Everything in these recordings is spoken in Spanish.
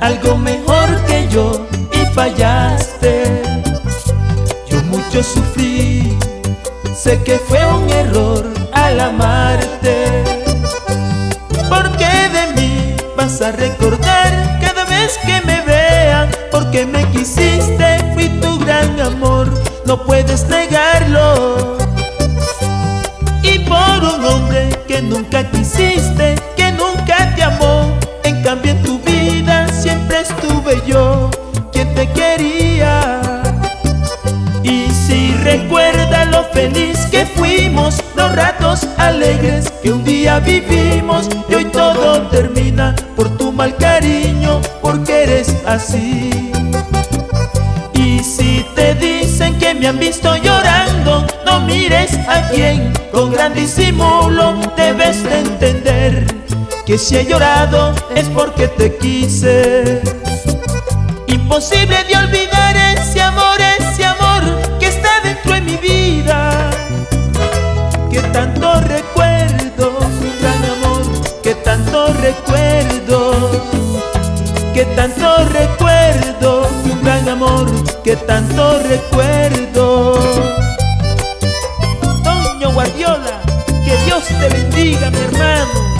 algo mejor que yo y fallaste. Yo mucho sufrí, sé que fue un error al amarte. Porque de mí vas a recordar cada vez que me vean, porque me quisiste, fui tu gran amor, no puedes negarlo. Y por un hombre que nunca quisiste, cambio en tu vida siempre estuve yo, quien te quería. Y si recuerda lo feliz que fuimos, los ratos alegres que un día vivimos, y hoy todo termina por tu mal cariño, porque eres así. Y si te dicen que me han visto llorando, no mires a quien con gran disimulo debes de entender que si he llorado es porque te quise. Imposible de olvidar ese amor, ese amor que está dentro de mi vida. Que tanto recuerdo, un gran amor, que tanto recuerdo. Que tanto recuerdo, un gran amor, que tanto recuerdo. Toño Guardiola, que Dios te bendiga, mi hermano.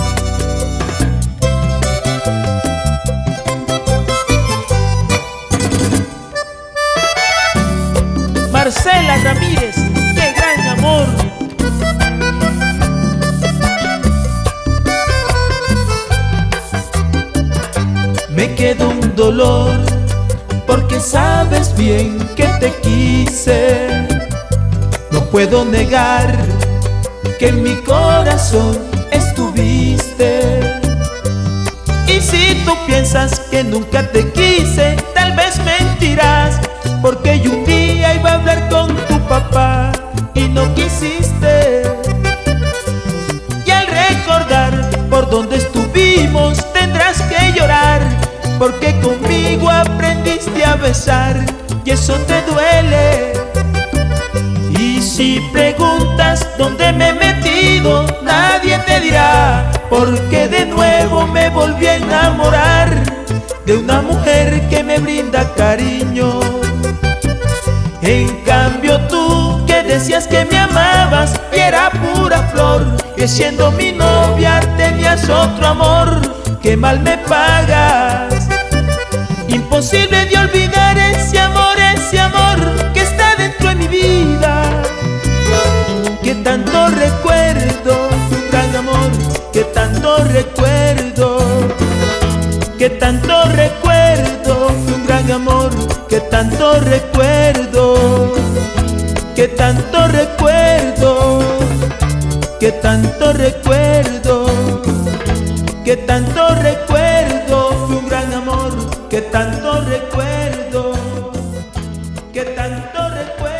Ramírez, qué gran amor. Me quedó un dolor porque sabes bien que te quise. No puedo negar que en mi corazón estuviste. Y si tú piensas que nunca te quise, tal vez mentirás, porque yo un día iba a hablar con enamorar de una mujer que me brinda cariño. En cambio tú que decías que me amabas y era pura flor, que siendo mi novia tenías otro amor, que mal me pagas. Imposible de olvidar que tanto recuerdo, fue un gran amor que tanto recuerdo, que tanto recuerdo, que tanto recuerdo, que tanto recuerdo, fue un gran amor que tanto recuerdo, que tanto recuerdo.